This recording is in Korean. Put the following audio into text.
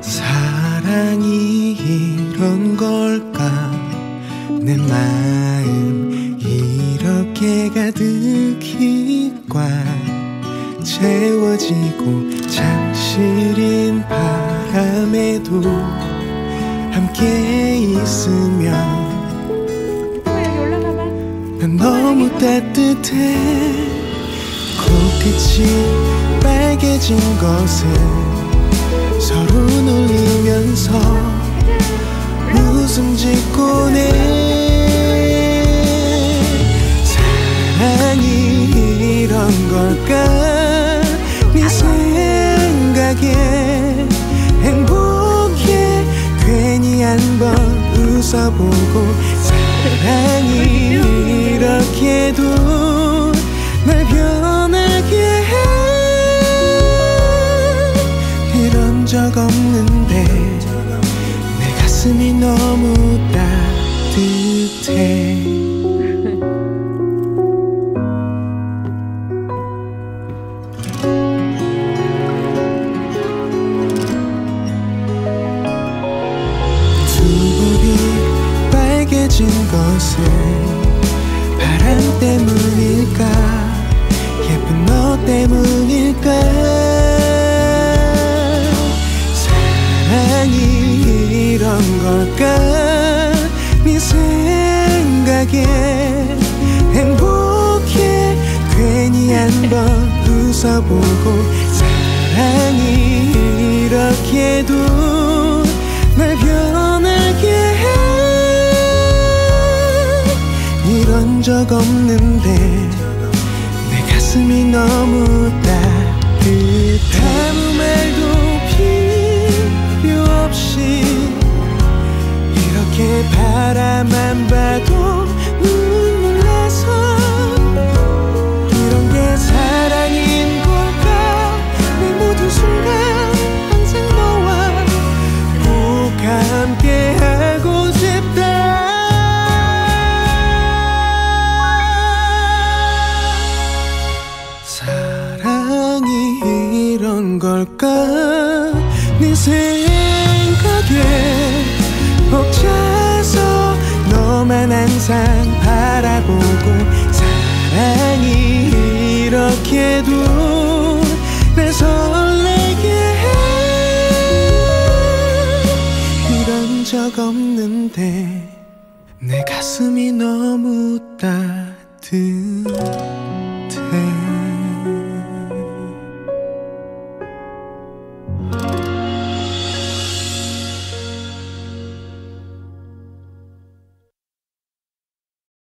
사랑이 이런 걸까? 내 마음 이렇게 가득히 꽉 채워지고 잠실인 바람에도 함께 있으면 난 너무 따뜻해. 코끝이 빨개진 것을 서로 놀리면서 웃음 짓고 내 사랑이 이런 걸까? 네 생각에 행복해. 괜히 한번 웃어보고 사랑이 이렇게도 날 변하게 해. 이런 적 없는데 내 가슴이 너무 따뜻해 빨개진 것은 바람 때문일까? 예쁜 너 때문일까? 사랑이 이런 걸까? 네 생각에 행복해 괜히 한번 웃어보고 사랑이 이렇게도 이런 적 없는데 내 가슴이 너무 따뜻해. 아무 말도 필요 없이 이렇게 바라만 봐도 걸까? 네 생각에 벅차서 너만 항상 바라보고 사랑이 이렇게도 날 설레게 해. 이런 적 없는데 내 가슴이 너무 따뜻해